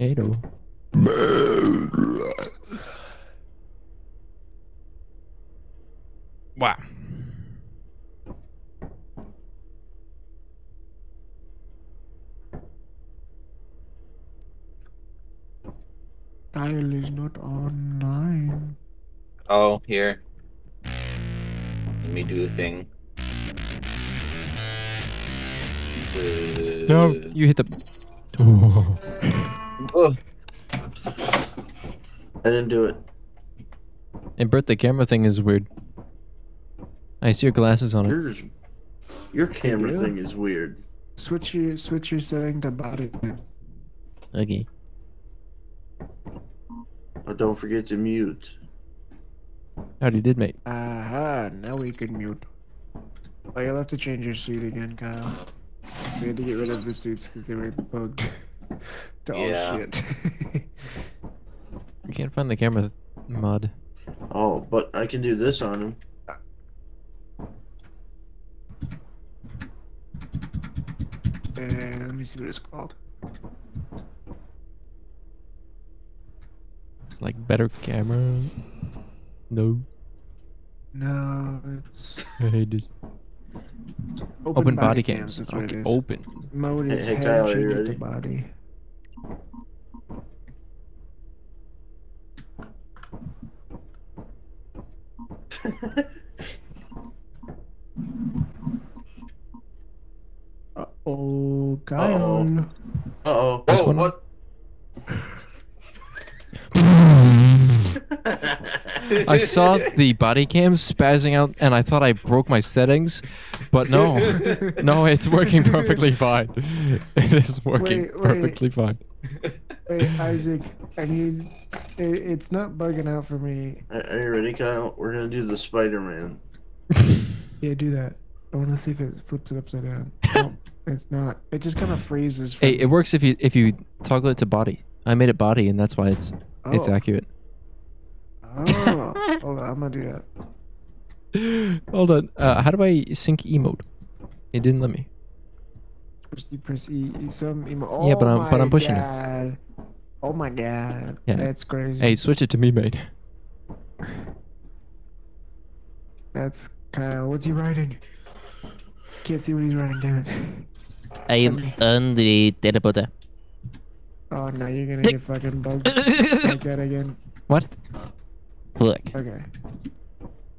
Hello. Wow. Kyle is not online. Oh, here. Let me do a thing. No, you hit the. Oh. oh, I didn't do it. And Bert, the camera thing is weird. I see your glasses on it. Your camera Yeah. thing is weird. Switch your switch your setting to body. Okay. But don't forget to mute. Howdy did, mate. Aha, now we can mute. Oh, you'll have to change your suit again, Kyle. We had to get rid of the suits because they were bugged to all Yeah. shit. You can't find the camera mod. Oh, but I can do this on him. uh, let me see what it's called. It's like better camera. No. No, it's I hate this. open, Open body cams. That's what Okay, open. Mode is hey, head, Kyle, are you to ready? body. Uh oh, Kyle. Uh oh. What's Whoa, going on? what? I saw the body cam spazzing out and I thought I broke my settings, but no. no, it's working perfectly fine. It is working Wait, wait. perfectly fine. Wait, Isaac, I need. It, it's not bugging out for me. Are are you ready, Kyle? We're gonna do the Spider-Man. Yeah, do that. I want to see if it flips it upside down. no, it's not. It just kind of freezes. Hey, me. it works if you if you toggle it to body. I made it body and that's why it's it's Oh. accurate. Oh, hold on, I'm gonna do that. Hold on. Uh, how do I sync emote? It didn't let me. First you press E, E some emo. Oh Yeah, but I'm- but I'm my pushing it. god. Oh my god. Yeah. That's crazy. Hey, switch it to me, mate. That's Kyle. What's he writing? Can't see what he's writing. Damn it. I am Andre Teleporter. Oh no, you're gonna get fucking bugged like that again. What? Fuck. Okay.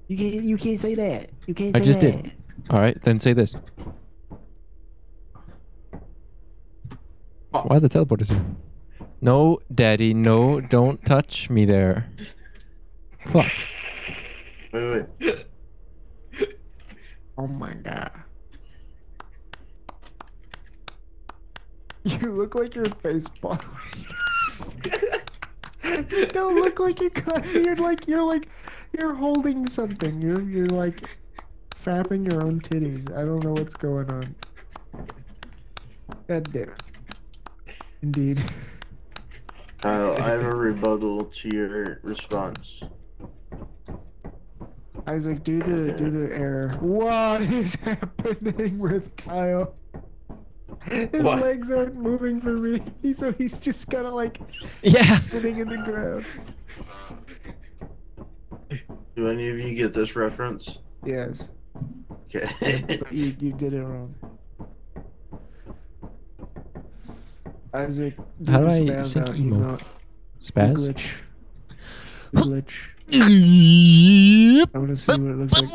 You can't. You can't say that. You can't say that. I just that. did. All right, then say this. Why the teleporters here? No, daddy, no, don't touch me there. Fuck. Wait, wait. Oh my god. You look like your face face you don't look like you're cut. You're like you're like you're holding something. You're you're like fapping your own titties. I don't know what's going on. God damn it. Indeed. Kyle, I have a rebuttal to your response. Isaac, do the do the error. What is happening with Kyle? His What? legs aren't moving for me, so he's just kind of like Yeah. sitting in the ground. Do any of you get this reference? Yes, Okay. but you you did it wrong. Isaac, How do I spaz sync out emote? emote. The Spaz? glitch. The glitch. I want to see what it looks like.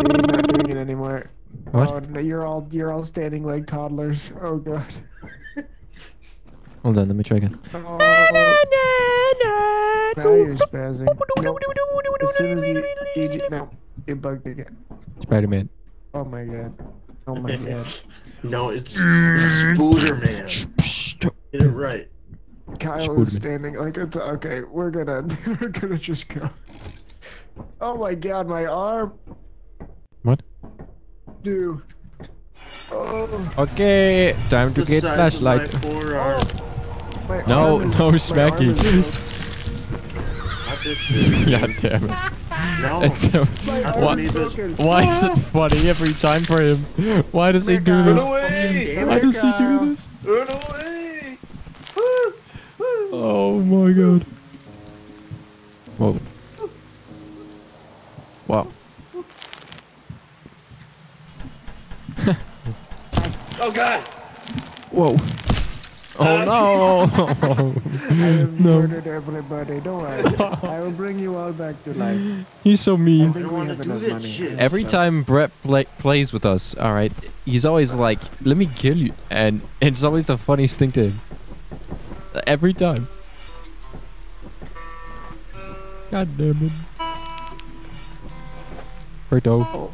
You're not doing it anymore. What? Oh, no, you're all you're all standing like toddlers. Oh god. Hold on, let me try again. Oh, now you're spazzing. Nope. As soon as you, you j- no, you bugged again. Spider-Man. Oh my god. Oh my god. no, it's Spooderman. Get it right. Kyle Spooderman. is standing like it's okay. We're gonna we're gonna just go. Oh my god, my arm, What? Dude. Oh, Okay, time to The get size of my flashlight. forearm. No, no my smacking. arm is broke. Not this shit. God damn it. No. It's so, My I arm What? is believe this. broken. why is it funny every time for him? Why does he do this? Why does he do this? Run away! Woo! Woo! Oh my god. Whoa. Wow. Oh god! Whoa. Oh no! I have no. murdered everybody. Don't worry. I will bring you all back to life. He's so mean. don't we wanna have do enough that money. shit. Every time Brett play- plays with us, all right, he's always like, "Let me kill you," and it's always the funniest thing to him. Every time. God damn it. Berto. Oh,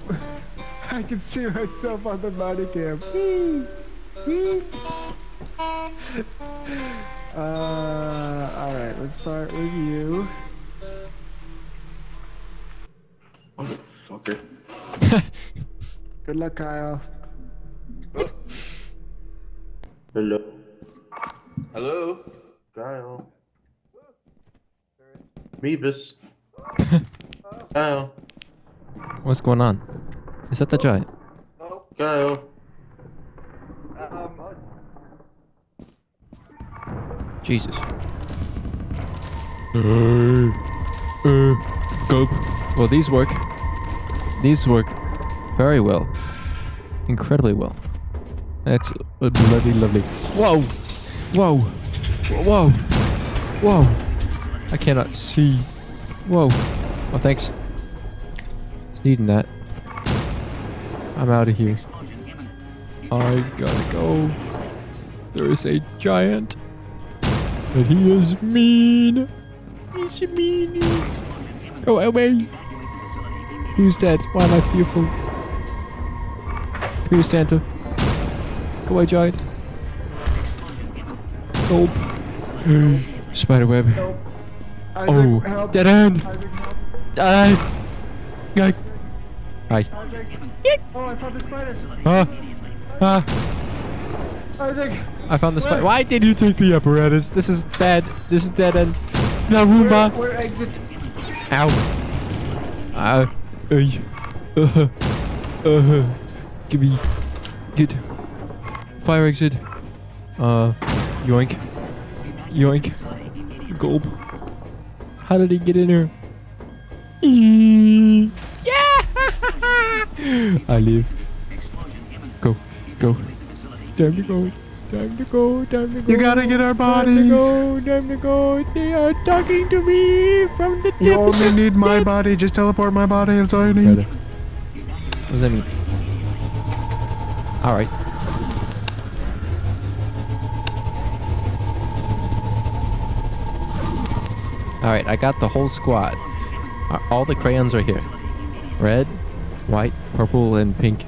I can see myself on the body cam. Whee! Whee! Uh, alright, let's start with you. Motherfucker. Good luck, Kyle. Hello. Hello? Kyle. Meebus. Kyle. What's going on? Is that the giant? Kyle. Jesus. Uh, uh, go. Well, these work. These work very well. Incredibly well. That's bloody lovely. Whoa! Whoa! Whoa! Whoa! I cannot see. Whoa! Oh, thanks. It's needing that. I'm out of here. I gotta go. There is a giant. And he is mean. He's mean. Go away. Who's dead? Why am I fearful? Come here, Santa. Go away, giant. Gulp. Spiderweb. Isaac, Oh, dead end. Guy. Hi. Isaac. Oh, I found the spider. Ah. Ah. Isaac. I found the spider. Why did you take the apparatus? This is bad. This is dead end. No, Where, Roomba. where exit? Ow. Ow. Ay. Uh, uh, give me. Get. Fire exit. Uh. Yoink. Yoink. Gulp. How did he get in here? Yeah! I leave. Go. Go. Time to go. Time to go. Time to go. You gotta get our Time to bodies. go. Time to go. They are talking to me from the tip You only need my body. Just teleport my body. That's all you need. Better. What does that mean? Alright. Alright, I got the whole squad. All the crayons are here. Red, white, purple, and pink.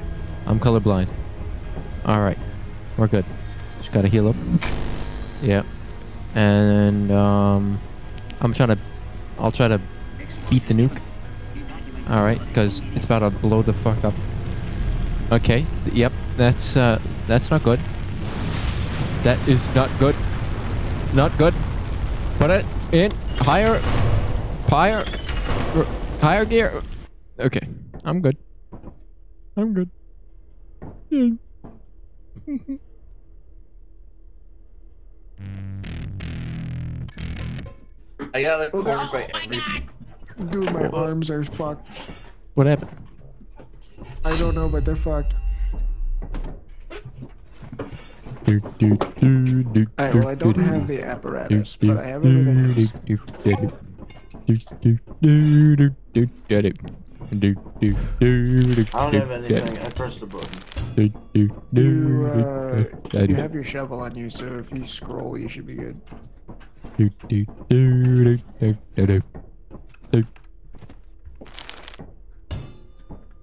I'm colorblind. Alright. We're good. Just gotta heal up. Yeah. And, um... I'm trying to... I'll try to beat the nuke. Alright, because it's about to blow the fuck up. Okay, yep, that's, uh, that's not good. That is not good. Not good. Put it in higher, higher, higher gear. Okay, I'm good. I'm good. Yeah. I got like cornered by every. Dude, my arms are fucked. What happened? I don't know, but they're fucked. Do, do, do, do, Alright, well, I don't do, have do, the apparatus, do, but I have everything do, else. do, do, do, do, do, do, do, do, do, do, do, do, do, do, I don't do, have anything. I pressed the button. do, do, do, You, do, uh, do, you have your shovel on you, so if you scroll, you should be good. do, do, do, do, do, do, do.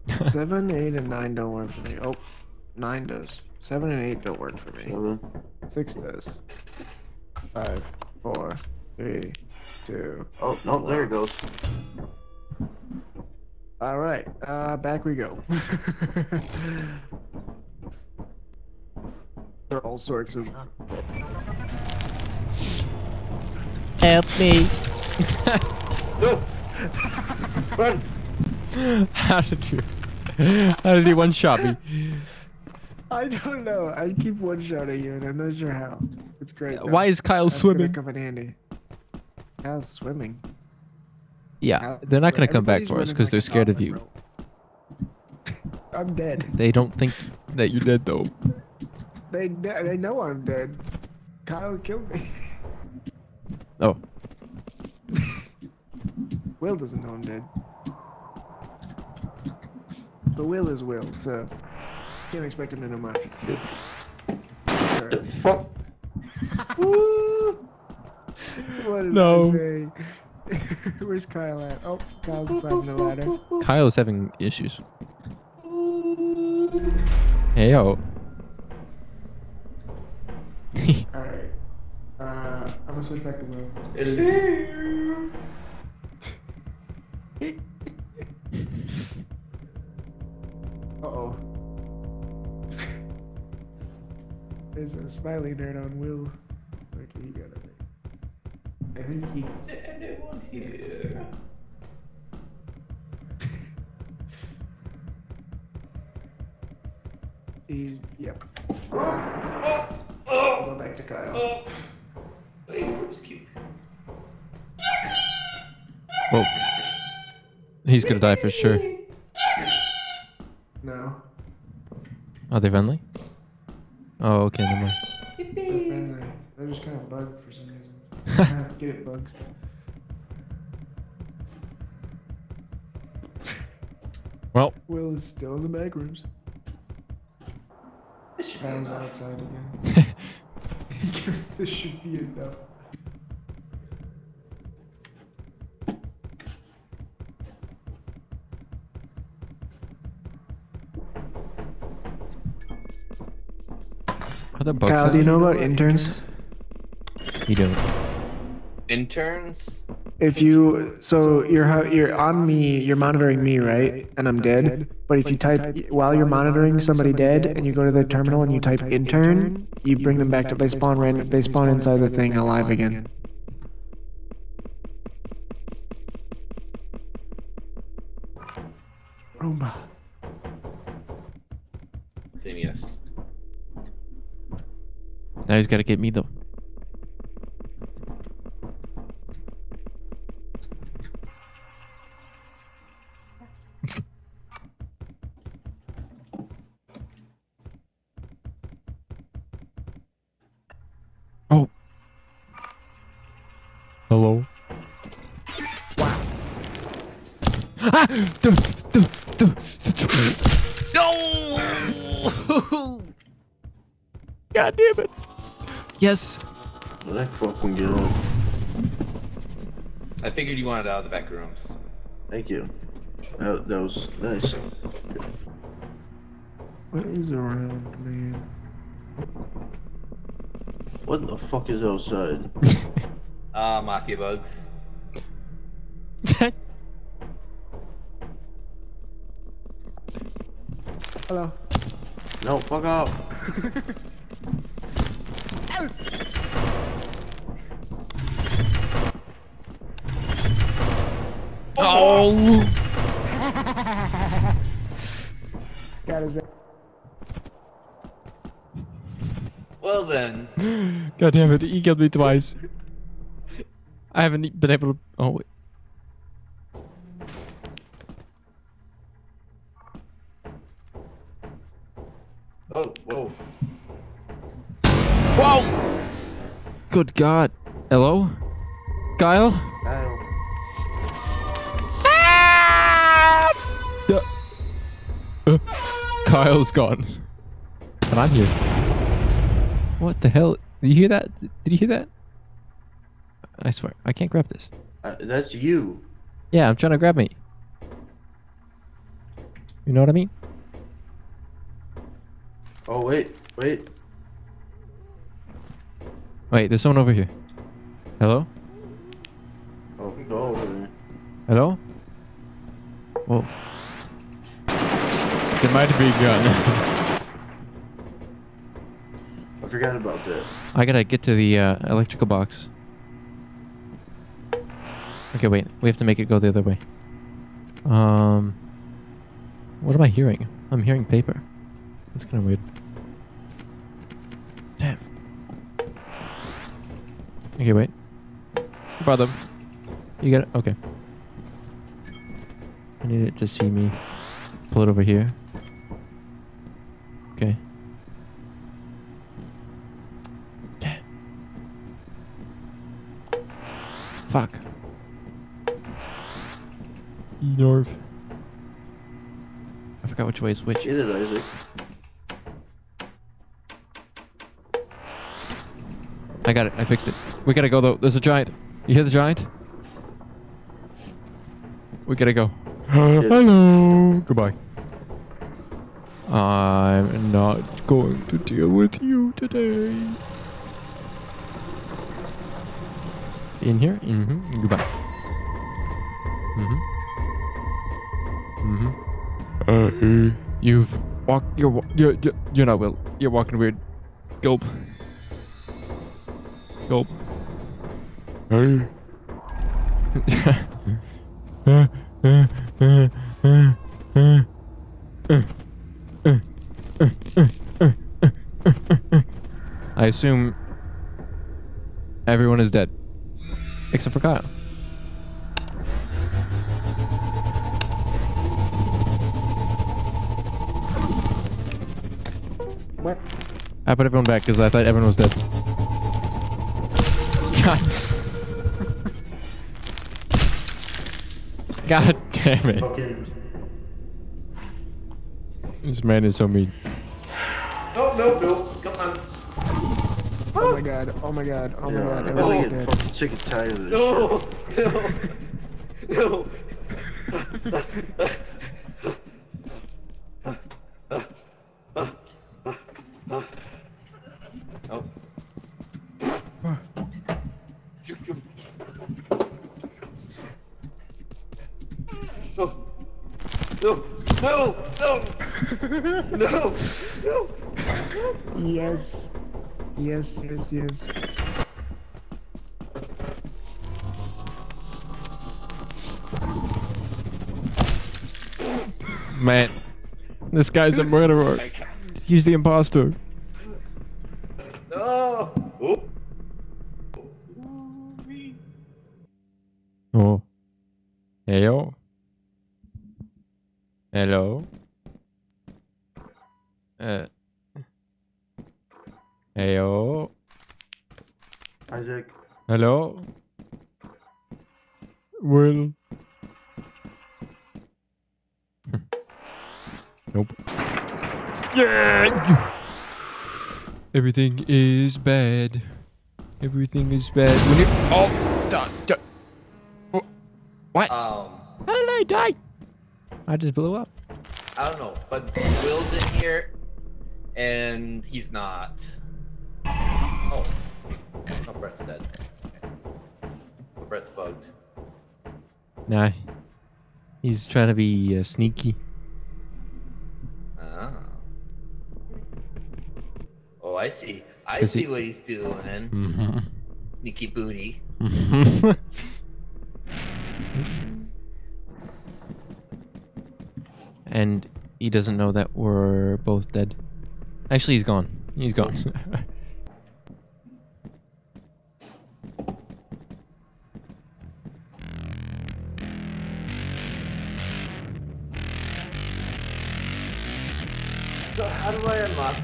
Seven, eight, and nine don't work for me. Oh, nine does. Seven and eight don't work for me. Seven. Six does. Five, four, three, two. Oh, no, there it goes. All right, uh, back we go. there are all sorts of. Help me. No! Run! How did you? How did he one shot me? I don't know. I keep one shot shotting you, and I'm not sure how. It's great. though. Why is Kyle That's swimming? come in handy. Kyle's swimming. Yeah, Kyle- they're not gonna come back for us because like they're scared of you. I'm dead. They don't think that you're dead though. They they know I'm dead. Kyle killed me. Oh, Will doesn't know I'm dead. But Will is Will, so can't expect him to know much. The fuck? What did No. I say? Where's Kyle at? Oh, Kyle's climbing the ladder. Kyle is having issues. Hey yo. Alright. Uh, I'm gonna switch back to Will. Hello. Uh oh. There's a smiley nerd on Will. Okay, he got it. I think he. He's yep. Go back to Kyle. Whoa. Oh. He's gonna die for sure. No. Are they friendly? Oh, okay, never mind. They're friendly. They're just kind of bugged for some reason. Get it, bugs. Well, Will is still in the back rooms. Kyle's outside again. he goes, this should be enough. are there bugs? Kyle, do you know about interns? You don't. Interns? If you so you're ho- you're on me, you're monitoring me, right? And I'm dead. But if you type while you're monitoring somebody dead, and you go to the terminal and you type intern, you bring them back to they spawn random. They spawn inside the thing alive again. Roomba. Genius. Now he's gotta get me though. Oh. Hello. Wow. Ah! No! God damn it. Yes. That fucking good. I figured you wanted out of the back rooms. Thank you. That, that was nice. What is around me? What the fuck is outside? Ah, Mafia bugs. Hello. No, fuck off. oh! Got his. Well then. God damn it, he killed me twice. I haven't been able to. Oh, wait. Oh, whoa. Whoa! Good God. Hello? Kyle? Kyle. Uh, uh, Kyle's gone. And I'm here. What the hell? Did you hear that? Did you hear that? I swear, I can't grab this. Uh, that's you. Yeah, I'm trying to grab me. You know what I mean? Oh, wait, wait. Wait, there's someone over here. Hello? Oh, go over there. Hello? Whoa. There might be a gun. I forgot about that. I gotta get to the uh, electrical box. Okay, wait. We have to make it go the other way. Um. What am I hearing? I'm hearing paper. That's kind of weird. Damn. Okay, wait. Brother. You got it? Okay. I need it to see me. Pull it over here. Fuck. North. I forgot which way is which. Get it, Isaac. I got it. I fixed it. We gotta go though. There's a giant. You hear the giant? We gotta go. Hello. Goodbye. I'm not going to deal with you today. In here? Mm-hmm. Goodbye. Mm-hmm. Mm-hmm. Uh, you've walked. You're. You're you're not Will. You're walking weird. Gulp. Gulp. Hey. I assume everyone is dead. Except for Kyle. What? I put everyone back because I thought everyone was dead. God. God damn it. This man is so mean. Oh, no, no, no. Come on. Oh my god. Oh my god. Oh my Yeah, god. I'm Everybody's getting dead. fucking sick and tired of this shit. No, no, no. Oh. No, no, no, no, no, no. Yes. Yes, yes, yes. Man, this guy's a murderer. I. He's the imposter. No. Oh. Oh. Heyo. Hello. Uh. Heyo. Isaac. Hello. Will. nope. Yeah. Everything is bad. Everything is bad. When you oh, da, da. What? Um, How did I die? I just blew up. I don't know, but Will's in here, and he's not. Oh, no, Brett's dead. Oh, Brett's bugged. Nah. He's trying to be uh, sneaky. Ah. Oh, I see. I Is see he- what he's doing. Mm-hmm. Sneaky booty. and he doesn't know that we're both dead. Actually, he's gone. He's gone.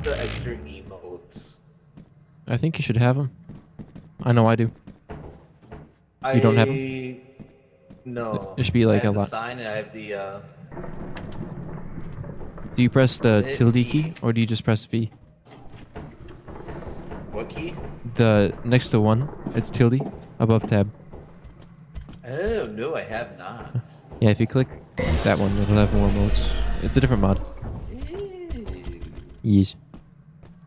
the extra emotes? I think you should have them. I know I do. I... You don't have them? No. There should be, like, a lot- sign and I have the uh. Do you press the tilde key or do you just press V? What key? The next to one, it's tilde above tab. Oh no, I have not. Yeah, if you click that one, it'll have more modes. It's a different mod. Ew. Yes.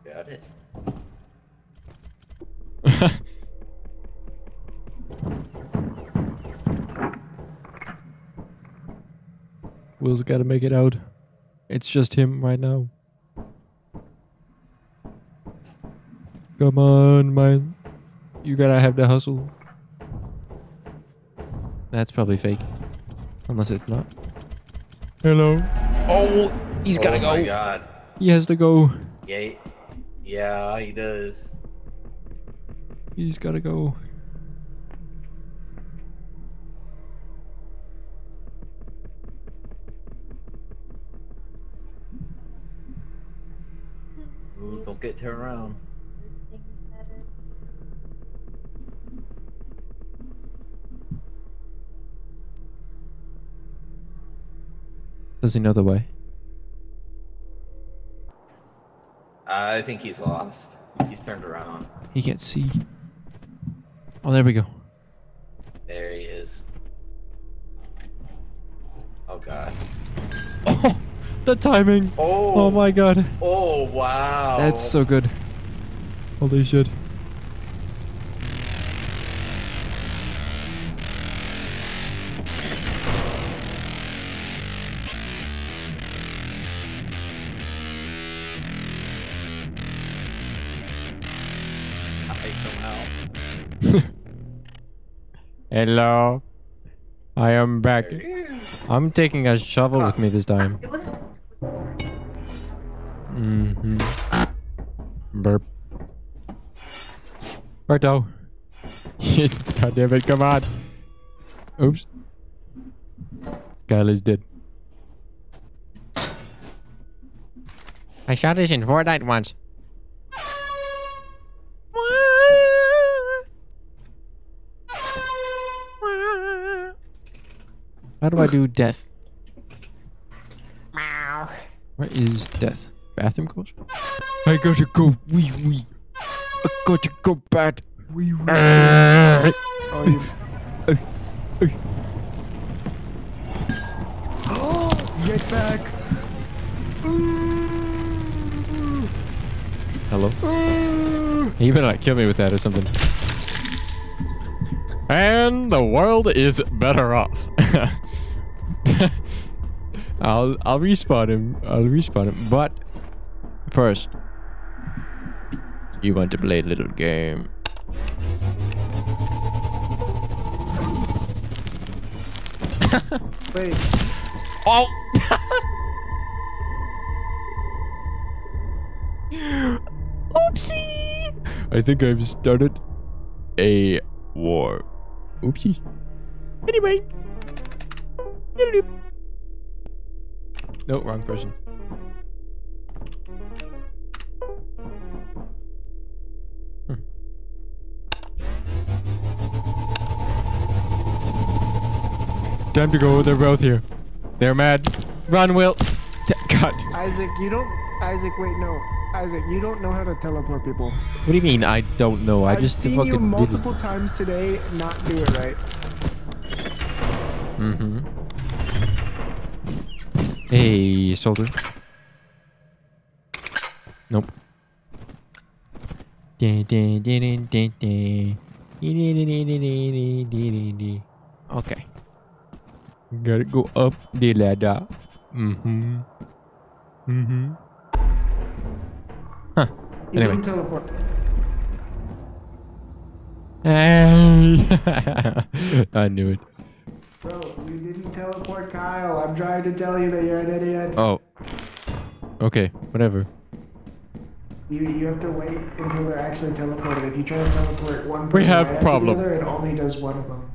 Got it. Will's got to make it out. It's just him right now. Come on, man. You gotta have the hustle. That's probably fake. Unless it's not. Hello. Oh, he's gotta oh go. my god. He has to go. Yeah, yeah, he does. He's gotta go. Ooh, don't get turned around. Does he know the way? I think he's lost. He's turned around. He can't see. Oh, there we go. There he is. Oh god. Oh, the timing. Oh, Oh my god. Oh wow. That's so good. Holy shit. Hello. I am back. I'm taking a shovel with me this time. Mm-hmm. Burp. Berto. God damn it, come on. Oops. Kyle is dead. I shot this in Fortnite once. How do I do death? Where is death? Bathroom coach? I gotta go wee wee. I gotta go bad. Wee wee. Oh, you... Get back! Hello? You better not kill me with that or something. And the world is better off. I'll I'll respawn him. I'll respawn him. But first, you want to play a little game. Wait, Oh! Oopsie! I think I've started a war. Oopsie. Anyway. No, wrong person. Hmm. Time to go. They're both here. They're mad. Run, Will. God. Isaac, you don't. Isaac, wait, no. Isaac, you don't know how to teleport people. What do you mean? I don't know. I I've just seen fucking you multiple times today not do it right. Mm-hmm. Hey, soldier. Nope. Okay. Gotta go up the ladder. Mm-hmm. Mm-hmm. Huh. Anyway. Hey! I knew it. Bro, you didn't teleport Kyle. I'm trying to tell you that you're an idiot. Oh. Okay, whatever. You, you have to wait until they're actually teleported. If you try to teleport one person We have right problem. the other, it only does one of them.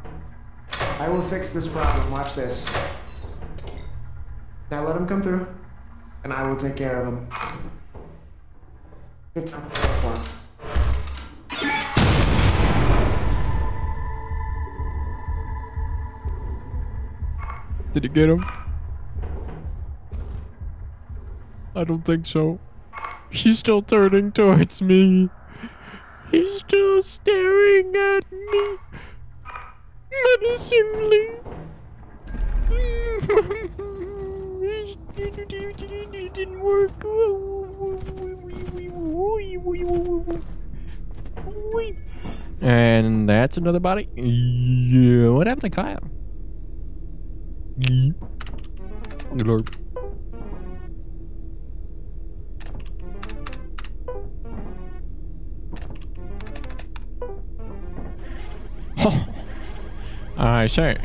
I will fix this problem. Watch this. Now let him come through, and I will take care of him. It's teleport. Did you get him? I don't think so. He's still turning towards me. He's still staring at me menacingly. it didn't work. And that's another body. Yeah, what happened to Kyle? Good lord. I say.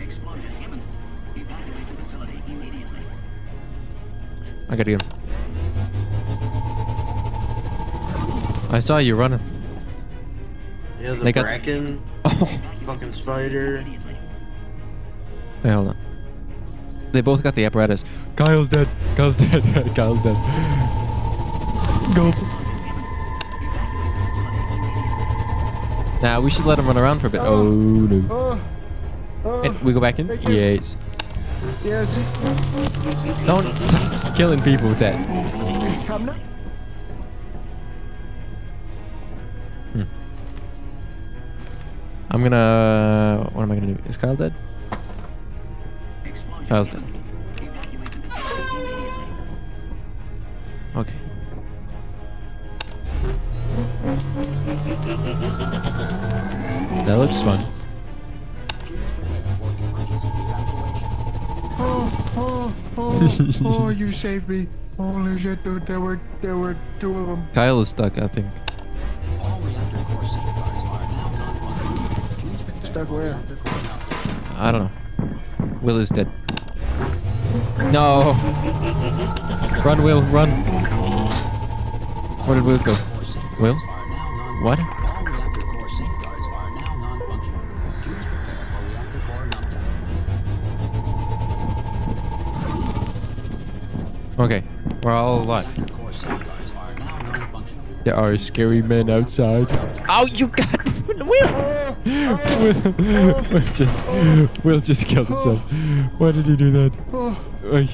Explosion imminent. Evacuate the facility immediately. I gotta get him. I saw you running. Yeah, the They got- Oh, fucking spider. wait, hold on. They both got the apparatus. Kyle's dead. Kyle's dead. Kyle's dead. Go. Nah, we should let him run around for a bit. Oh, no. Oh, oh, And we go back in? Yes. yes. Don't stop killing people with that. I'm. Hmm. I'm gonna. What am I gonna do? Is Kyle dead? Kyle's dead. Okay. That looks fun. Oh, oh, oh, oh, you saved me. Holy shit, dude. There were, there were two of them. Kyle is stuck, I think. All reactor core safeguards are now non-functional. Please prepare Stuck where? reactor core meltdown. I don't know. Will is dead. No! Run, Will, run! Where did Will go? Will? What? non-functional. All reactor core safeguards are now non-functional. Please prepare for reactor core meltdown. Okay, we're all alive. Reactor core safeguards are now non-functional. There are scary men outside. Oh, you got Will! Will, Will just Will just killed himself. Why did he do that? Oh,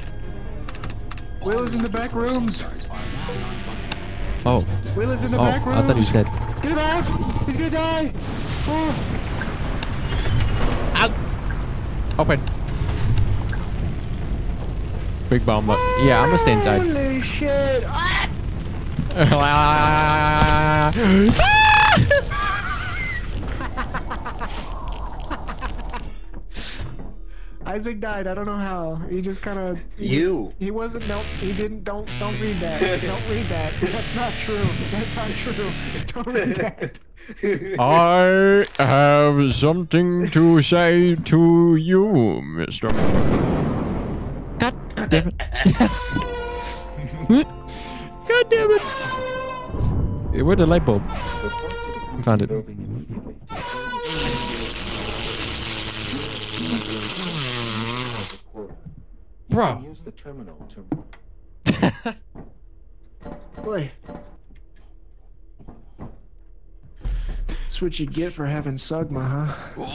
Will is in the back rooms. Safeguards are now non-functional. Oh, Will is in the oh, back rooms. I thought he was dead. Get him out! He's gonna die! Oh, Open. Big bomb. but- Yeah, I'm gonna stay inside. Holy shit! Ah! Isaac died. I don't know how. He just kind of. You. He wasn't. No, he didn't. Don't. Don't read that. don't read that. That's not true. That's not true. Don't read that. I have something to say to you, Mister. God damn it! God damn it! Where'd the light bulb? I found it. Bro. Use the terminal to Boy. That's what you get for having Sugma, huh? What?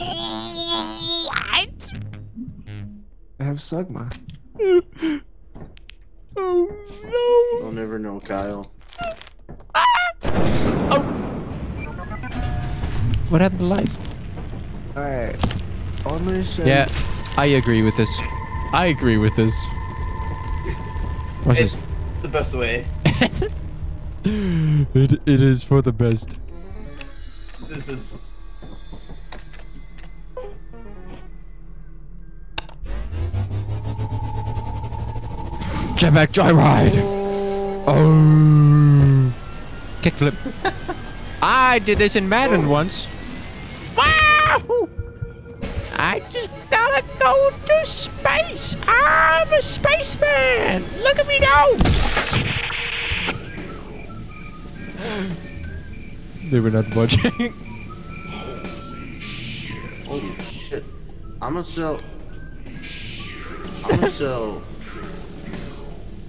I have Sugma. Oh no! I'll never know, Kyle. no! What happened to life? Alright. Yeah, I agree with this. I agree with this. What's it's the best way. it, it is for the best. This is. Jetpack joyride! Oh! oh. Kickflip. I did this in Madden once. Wow! I just gotta go to space. I'm a spaceman. Look at me go! They were not watching. Holy shit. I'ma sell. I'ma sell.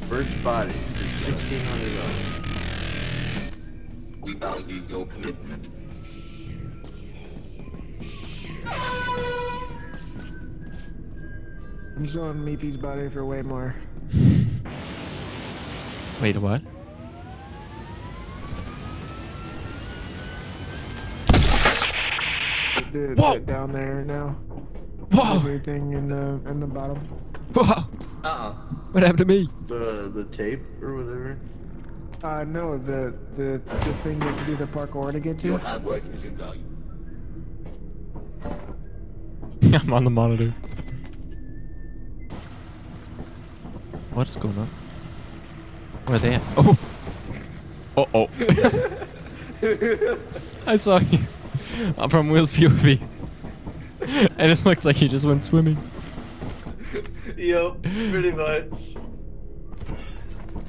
Bird's body for sixteen hundred dollars. we value your commitment. I'm selling Meepy's body for way more. Wait, what? The, Whoa! the, down there now. Whoa! Everything in the in the bottom. Whoa! Uh-uh. What happened to me? The the tape or whatever. Uh, no, the the the thing that you do the parkour to get Your to. hard work is invaluable. I'm on the monitor. What is going on? Where are they at? Oh! Uh oh. I saw you. I'm from Will's POV. and it looks like he just went swimming. Yep, pretty much.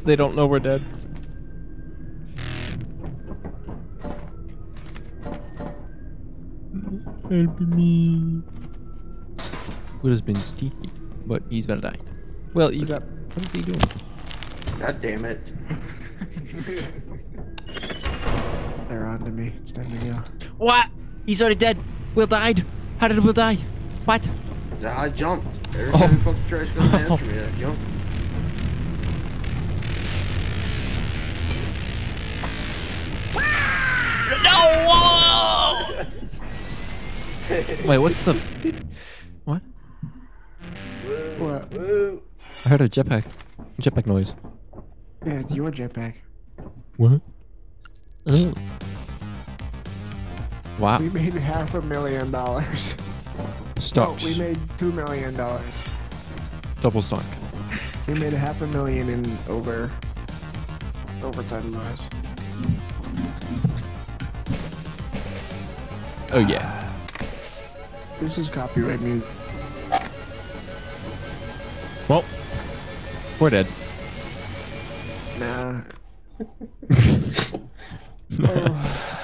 They don't know we're dead. Help me. Would have been sneaky, but he's gonna die. Well, you got. What is he doing? God damn it. They're on to me. It's time to go. What? He's already dead. Will died. How did Will die? What? I jumped. Every Oh. time the fucking trash goes after me, I jump. No! Wait, what's the? What? What? I heard a jetpack. Jetpack noise. Yeah, it's your jetpack. What? Oh. Wow. We made half a million dollars. Oh, Stocks. we made two million dollars. Double stock. We made a half a million in over overtime wise. Oh yeah. This is copyright music. We're dead. Nah.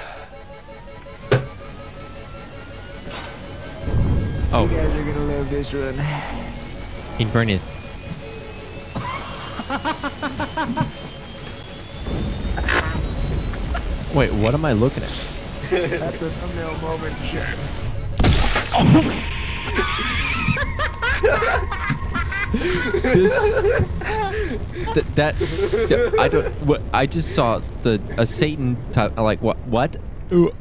Oh, You guys are gonna love this one. Inverness. Wait, what am I looking at? That's a thumbnail moment, sure. This, th- that, th- I don't. What I just saw the a Satan type. Like what? What? Ooh.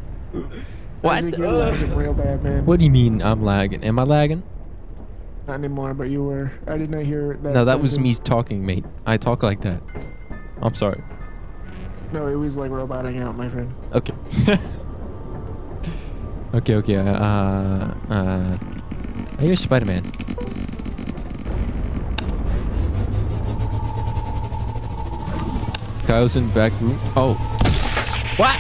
What? real bad, man. What do you mean I'm lagging? Am I lagging? Not anymore, but you were. I did not hear that. No, that was me talking, mate. I talk like that. I'm sorry. No, it was like roboting out, my friend. Okay. okay, okay. Uh, uh, you're Spider-Man. Kyle's in back room. Oh. What?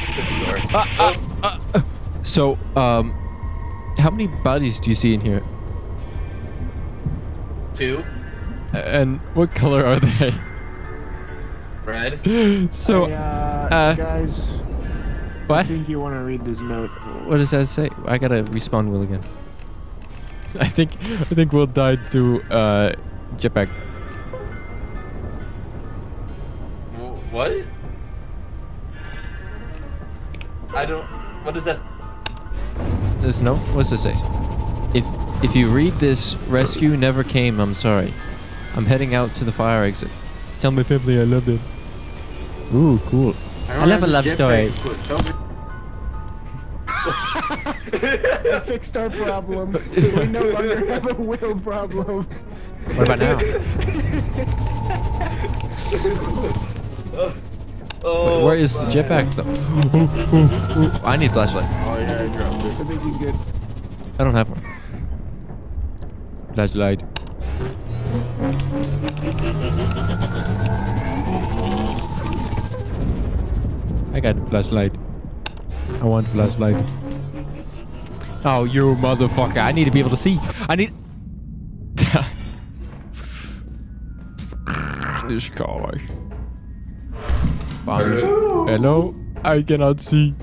Uh, uh, uh. So, um, how many bodies do you see in here? Two. And what color are they? Red. so, Hey, uh, uh, guys, I think you want to read this note. What does that say? I gotta respawn Will again. I think I think Will died to uh jetpack. What? I don't. What is that? There's no. What's this say? If if you read this, rescue never came. I'm sorry. I'm heading out to the fire exit. Tell my family I love them. Ooh, cool. I love a love story. jetpack, but tell me- I fixed our problem. we no longer have a will problem. What about now? Oh, Where is the jetpack though? I need flashlight. Oh yeah, I dropped it. I think he's good. I don't have one. Flashlight. I got a flashlight. I want flashlight. Oh, you motherfucker. I need to be able to see. I need... this car. Bombs. Hello? I cannot see.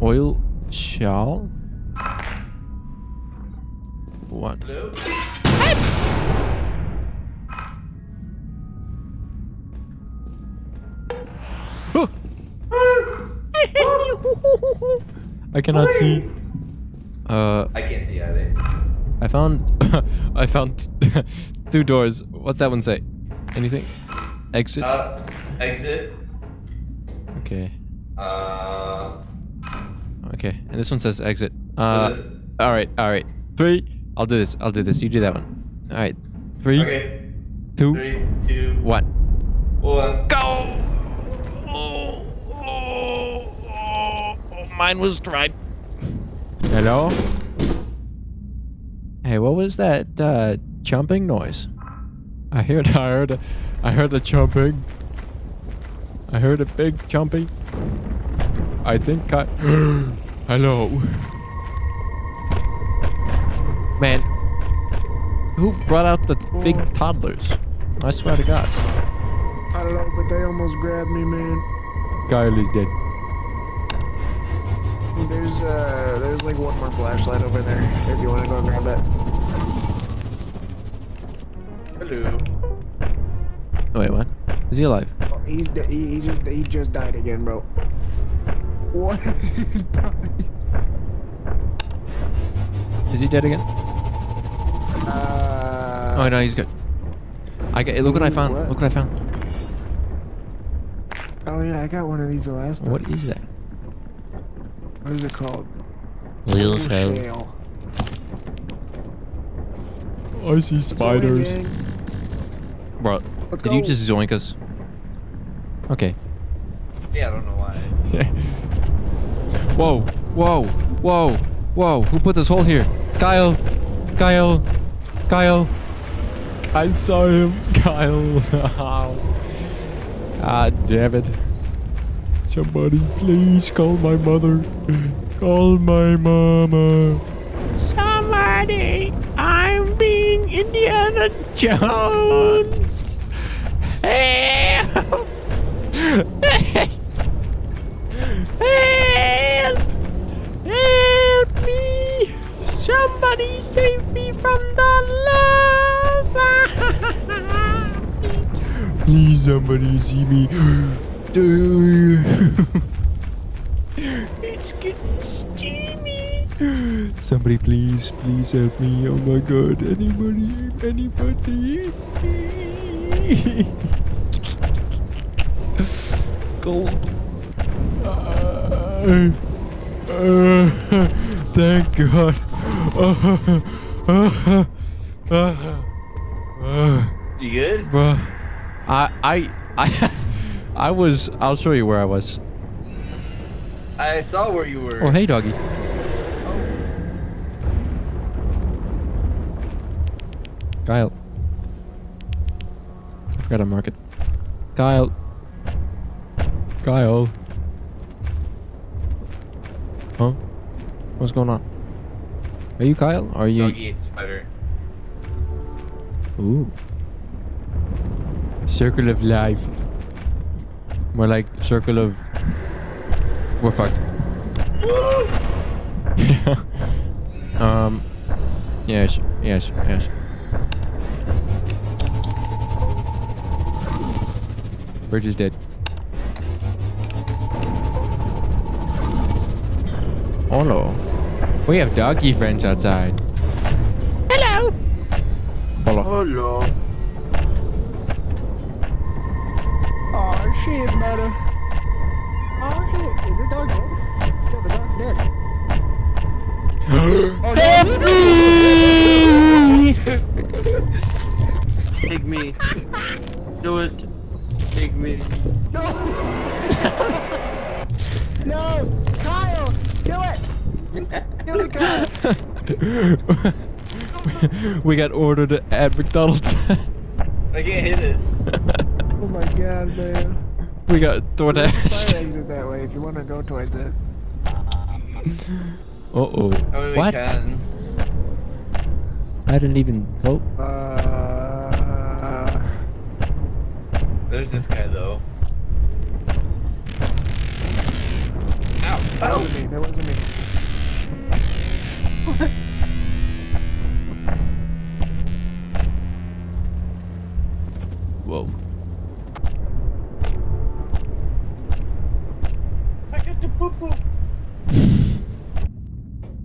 Oil shell. What? I cannot see. Uh, I can't see either. I found, I found two doors. What's that one say? Anything? Exit. Uh, exit. Okay. Uh, Okay. And this one says exit. Uh, this all right. All right. Three. I'll do this. I'll do this. You do that one. All right. Three, okay. two, Three, two, one. one. Go! Oh, oh, oh, oh, mine was dried. Hello? Hey, what was that uh, jumping noise? I heard, I heard, a, I heard a jumping. I heard a big jumping. I think I. Hello. Man. who brought out the big toddlers? I swear to God. I don't know, but they almost grabbed me, man. Kyle is dead. There's uh, there's like one more flashlight over there. If you want to go grab it. Hello. Oh, wait, what? Is he alive? Oh, he's de- he, he just he just died again, bro. What is His body. Is he dead again? Uh, Oh no, he's good. I get. Look what I found. what? Look what I found. oh yeah, I got one of these the last time. What is that? What is it called? Lil Blue shale. I see Let's go in, gang. Bro, Let's did you just zoink us? Okay. Yeah, I don't know why. whoa, whoa, whoa, whoa! Who put this hole here? Kyle, Kyle, Kyle. I saw him, Kyle. God damn it! Somebody, please call my mother. Call my mama. Somebody, I'm being Indiana Jones. Help! Help! Help me! Somebody save me from the lava! Please, somebody see me. it's getting steamy. Somebody, please, please help me. Oh my god, anybody, anybody. Gold. Uh, uh, thank God. Uh, You good? bruh. I, I, I, I was. I'll show you where I was. I saw where you were. Oh, hey, doggy. Kyle. I forgot to mark it. Kyle. Kyle. Huh? What's going on? Are you Kyle? Or are you? Doggy ate spider. Ooh. Circle of life. More like circle of. We're fucked. um. Yes. Yes. Yes. Bridge is dead. Oh no. We have doggy friends outside. Hello. Hello. Hello. Oh shit, mother. Oh shit, is the dog dead? Yeah, the dog's dead. Oh, Take me. Do it. Take me. No! no! Kyle! Kill it! Kill it, Kyle! we got ordered at McDonald's. I can't hit it. Oh my god, man. we got Fire DoorDash. exit that way if you want to go towards it. Uh oh. I mean, What? can. I didn't even vote. Uh, There's this guy though. Ow! that Ow! wasn't me. That wasn't me. Whoa. I got to poo poo.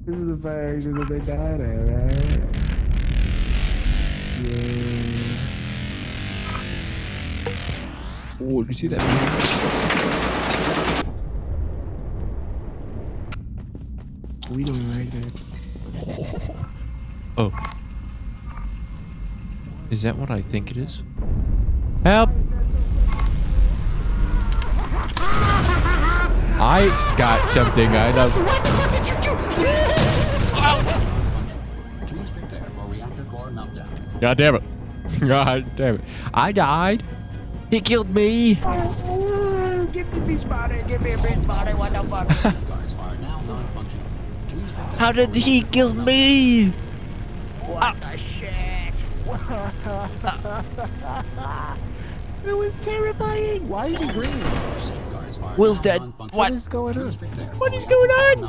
This is the fire exit that they died at, right? Yeah. Oh, you see that? We don't like. Oh. Is that what I think it is? Help! I got something I know. Please prepare for reactor core meltdown. God damn it. God damn it. I died. He killed me. Oh, give me a beach body. Give me a beach body. What the fuck? How did he kill me? what the shit? it was terrifying. Why is he green? Your safeguards are Will's dead. non-functional. What is going on? Please prepare What for is going on?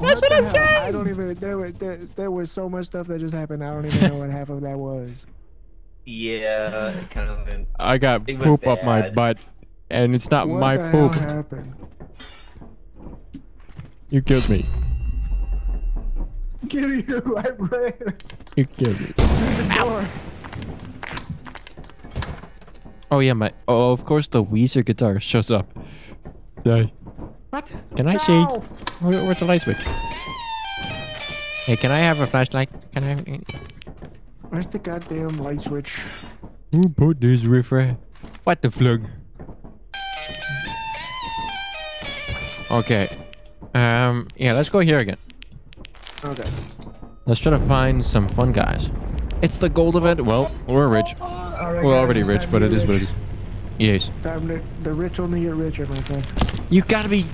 That's what the I'm hell? saying. I don't even. There was there, there was so much stuff that just happened. I don't even know what half of that was. Yeah, it kind of went. I got poop up my butt, and it's not what my the poop. hell happened? You killed me. Get you! I pray. You killed me. through. Oh yeah, my. Oh, of course the Weezer guitar shows up. Die. What? Can I see? Where, where's the light switch? Hey, can I have a flashlight? Can I? Where's the goddamn light switch? Who put this refresh? What the flug? Okay. Um. Yeah. Let's go here again. Okay. Let's try to find some fun guys. It's the gold event. Well, we're rich. All right, We're guys, already rich, but it is what it is. Yes. Time to, the rich only get richer, my friend. You gotta be.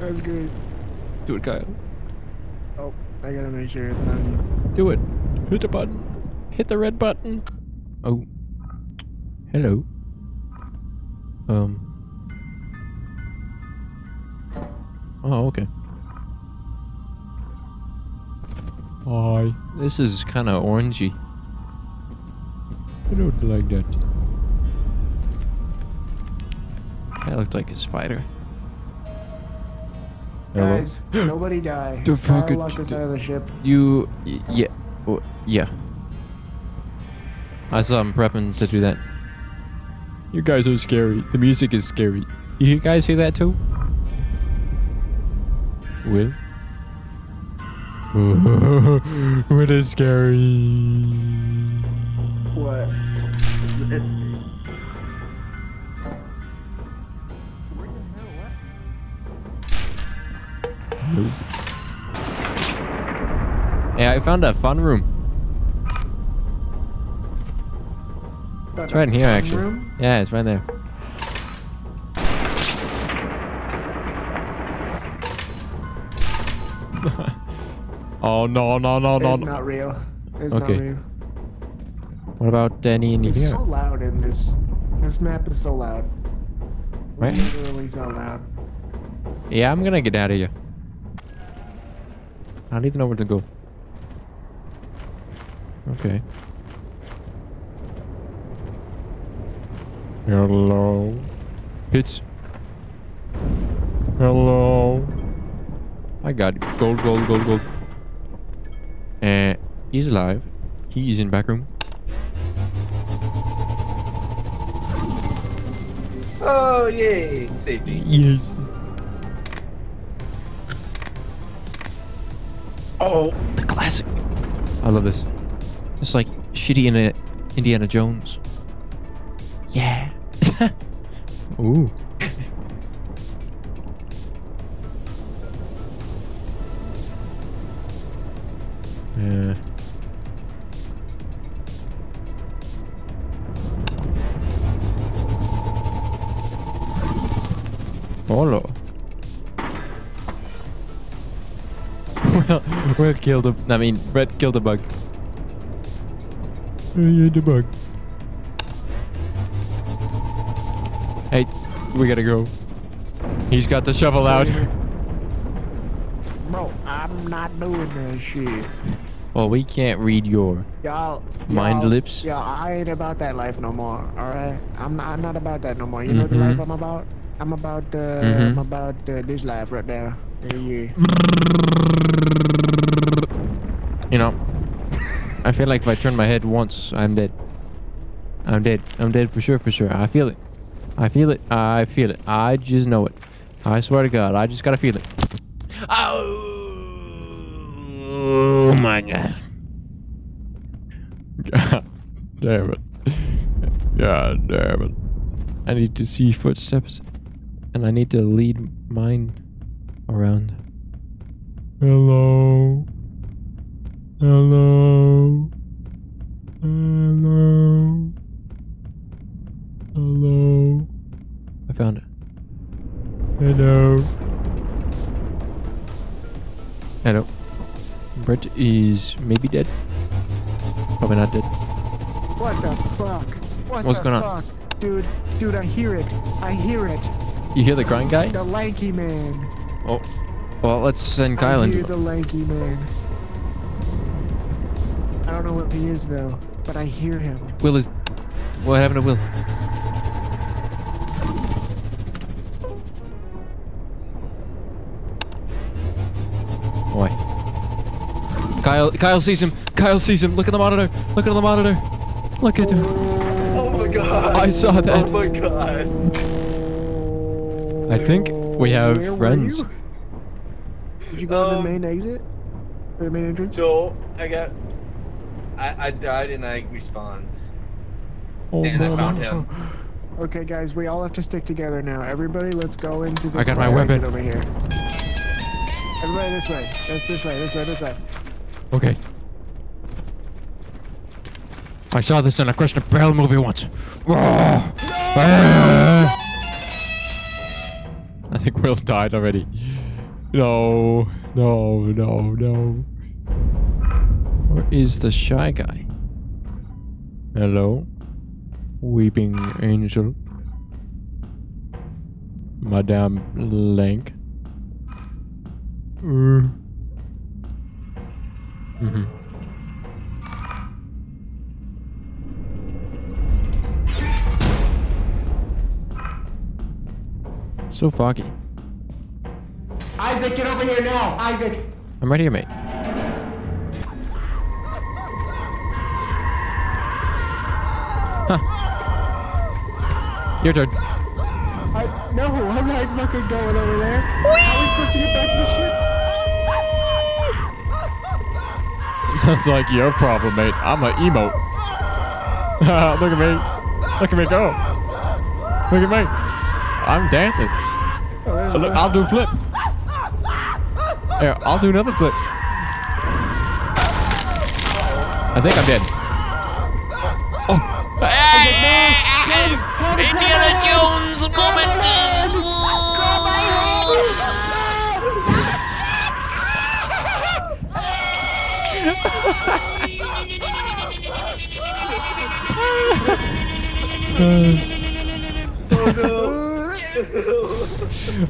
That's good. Do it, Kyle. Oh, I gotta make sure it's on. Do it. Hit the button. Hit the red button. Oh. Hello. Um. Oh, okay. Hi. This is kind of orangey. I don't like that. That looked like a spider. Hello? Guys, nobody die. The fuck Kyle us out of the ship. You, yeah, w- yeah. I saw him prepping to do that. You guys are scary. The music is scary. You guys hear that too? Will? what is scary? What? Yeah, I found a fun room. It's right in here, actually. Room? Yeah, it's right there. Oh no no no no! It's not real. It's Okay. not real. What about Danny in It's here? so loud in this. This map is so loud. Right? Literally so loud. Yeah, I'm gonna get out of here. I don't even know where to go. Okay. Hello. It's. Hello. I got it. gold, gold, gold, gold. And he's alive. He is in back room. Oh yay! Saved me. Yes. Oh, the classic. I love this. It's like shitty in Indiana Jones. Yeah. Ooh. Yeah. Hola. well, well killed a. I mean, Brett killed a bug. Yeah, the bug. Hey, we gotta go. He's got the shovel out. Bro, I'm not doing that shit. Well, we can't read your. Mind lips? Yeah, I ain't about that life no more. All right, I'm not. I'm not about that no more. You know the Mhm. life I'm about. I'm about. Uh, Mhm. I'm about uh, this life right there. Yeah, yeah. You know, I feel like if I turn my head once, I'm dead. I'm dead. I'm dead for sure, for sure. I feel it. I feel it. I feel it. I just know it. I swear to God, I just gotta feel it. Oh Oh my God. God damn it. God damn it. I need to see footsteps and I need to lead mine around. Hello. Hello. Hello. Hello. I found it. Hello. Hello. Brett is maybe dead. Probably not dead. What the fuck? What What's the going on? Dude, dude, I hear it. I hear it. You hear the grind guy? The lanky man. Oh, well, let's send Kyle I into hear the lanky man. I don't know what he is though, but I hear him. Will is. What happened to Will? Kyle, Kyle sees him. Kyle sees him. Look at the monitor. Look at the monitor. Look at him. Oh my god. I saw that. Oh my god. I think we have Where were friends. you? Did you go to Um, the main exit? Or the main entrance? No, I got. I, I died and I respawned. Oh, And I found him. Okay, guys, we all have to stick together now. Everybody, let's go into this I got my weapon. over here. Everybody, this way. This, this way. This way. This way. Okay. I saw this in a Christian Bale movie once. I think Will died already. No, no, no, no. Where is the shy guy? Hello? Weeping angel. Madame Lank. Mm. Mm-hmm. So foggy. Isaac, get over here now. Isaac. I'm right here, mate. Huh. Your turn. I, no, I'm not fucking going over there. How are we supposed to get back to the ship? Sounds like your problem, mate. I'm a emote. Look at me. Look at me go. Look at me. I'm dancing. Uh, Look, I'll do a flip. Here, I'll do another flip. I think I'm dead. Oh. Indiana Jones moment.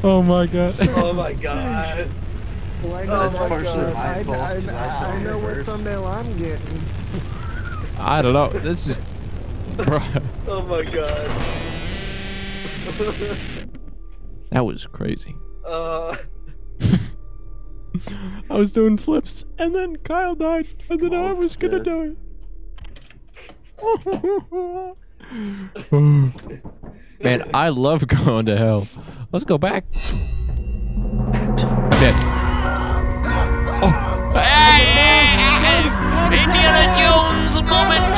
Oh my god. Oh my god. Well, I Oh know, my God. my I, fault, I, 'cause I I, I know it what first. thumbnail I'm getting. I don't know. This is. Bro, Oh my god. that was crazy. Uh. I was doing flips, and then Kyle died, and then I Oh, was gonna shit. die. Man, I love going to hell. Let's go back. Dead. Oh. Hey! Indiana Jones moment!